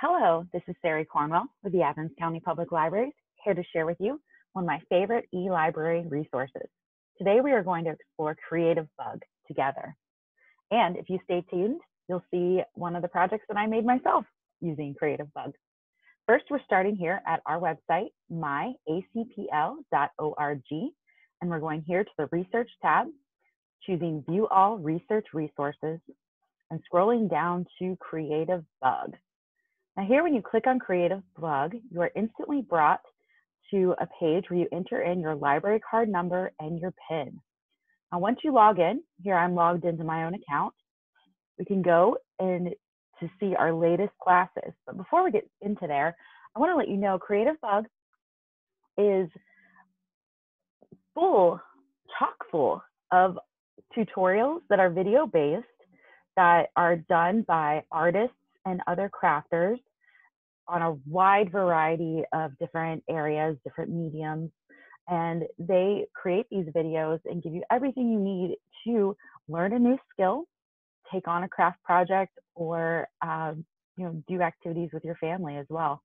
Hello, this is Sarie Cornwell with the Athens County Public Libraries, here to share with you one of my favorite e-library resources. Today we are going to explore Creative Bug together. And if you stay tuned, you'll see one of the projects that I made myself using Creativebug. First, we're starting here at our website, myacpl.org, and we're going here to the Research tab, choosing View All Research Resources, and scrolling down to Creative Bug. Now here, when you click on Creative Bug, you are instantly brought to a page where you enter in your library card number and your PIN. Now, once you log in, here I'm logged into my own account, we can go and to see our latest classes. But before we get into there, I want to let you know Creativebug is full, chock full of tutorials that are video based that are done by artists and other crafters on a wide variety of different areas, different mediums. And they create these videos and give you everything you need to learn a new skill, take on a craft project, or um, you know do activities with your family as well.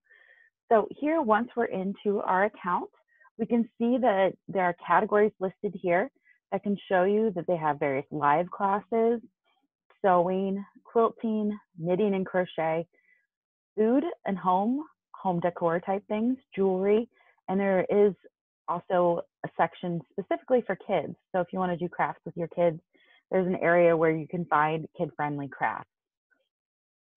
So here, once we're into our account, we can see that there are categories listed here that can show you that they have various live classes, sewing, quilting, knitting and crochet, food and home, home decor type things, jewelry, and there is also a section specifically for kids. So if you want to do crafts with your kids, there's an area where you can find kid-friendly crafts.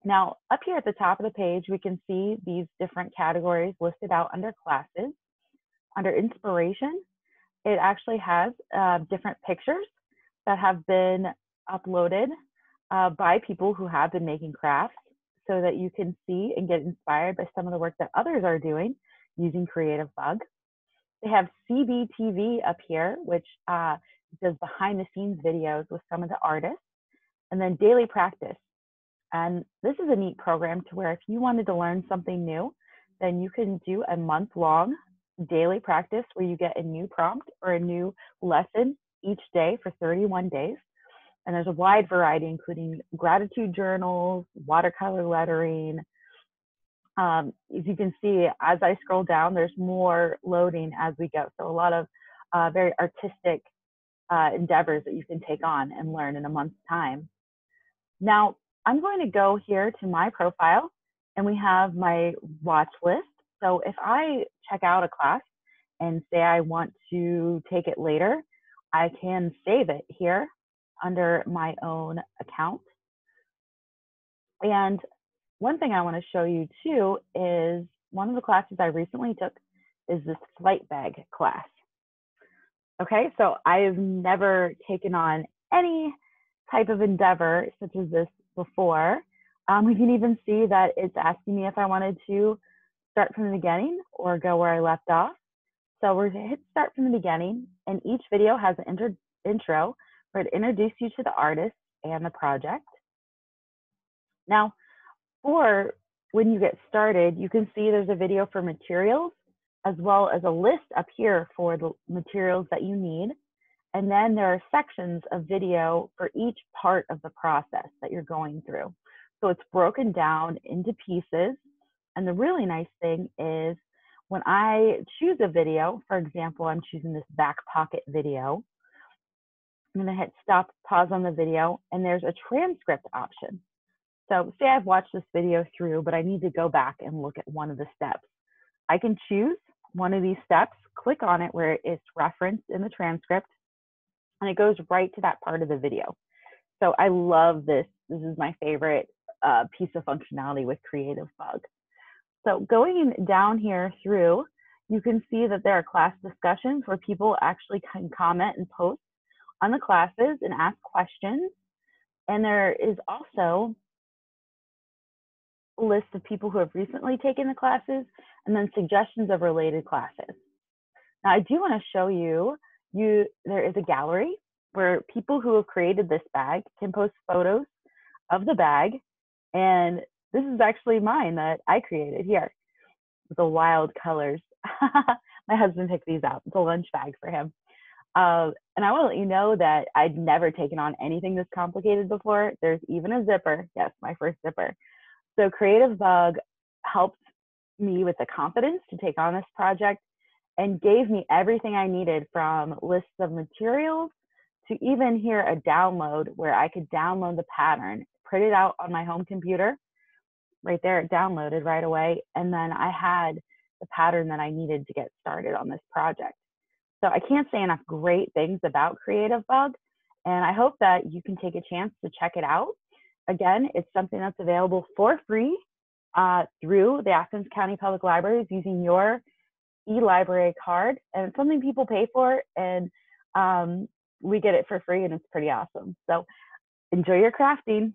Now, up here at the top of the page, we can see these different categories listed out under classes. Under inspiration, it actually has uh, different pictures that have been uploaded uh, by people who have been making crafts so that you can see and get inspired by some of the work that others are doing using Creativebug. They have CBTV up here, which uh, does behind the scenes videos with some of the artists, and then daily practice. And this is a neat program to where if you wanted to learn something new, then you can do a month long daily practice where you get a new prompt or a new lesson each day for 31 days. And there's a wide variety, including gratitude journals, watercolor lettering. Um, as you can see, as I scroll down, there's more loading as we go. So a lot of uh, very artistic uh, endeavors that you can take on and learn in a month's time. Now, I'm going to go here to my profile and we have my watch list. So if I check out a class and say I want to take it later, I can save it here under my own account. And one thing I want to show you too is one of the classes I recently took is this flight bag class. Okay, so I've never taken on any type of endeavor such as this before. Um, we can even see that it's asking me if I wanted to start from the beginning or go where I left off. So we're going to hit start from the beginning, and each video has an intro where it introduces you to the artist and the project. Now, for when you get started, you can see there's a video for materials as well as a list up here for the materials that you need. And then there are sections of video for each part of the process that you're going through. So it's broken down into pieces. And the really nice thing is when I choose a video, for example, I'm choosing this back pocket video, I'm going to hit stop, pause on the video, and there's a transcript option. So say I've watched this video through, but I need to go back and look at one of the steps. I can choose one of these steps, click on it where it's referenced in the transcript, and it goes right to that part of the video. So I love this. This is my favorite uh, piece of functionality with Creative Bug. So going down here through, you can see that there are class discussions where people actually can comment and post on the classes and ask questions. And there is also a list of people who have recently taken the classes and then suggestions of related classes. Now I do want to show you, you there is a gallery where people who have created this bag can post photos of the bag. And this is actually mine that I created here the wild colors. My husband picked these out. It's a lunch bag for him. Uh, and I want to let you know that I'd never taken on anything this complicated before. There's even a zipper. Yes, my first zipper. So Creativebug helped me with the confidence to take on this project and gave me everything I needed from lists of materials to even here a download where I could download the pattern, print it out on my home computer. Right there, it downloaded right away. And then I had the pattern that I needed to get started on this project. So I can't say enough great things about Creativebug. And I hope that you can take a chance to check it out. Again, it's something that's available for free uh, through the Athens County Public Libraries using your e-library card. And it's something people pay for. And um, we get it for free and it's pretty awesome. So enjoy your crafting.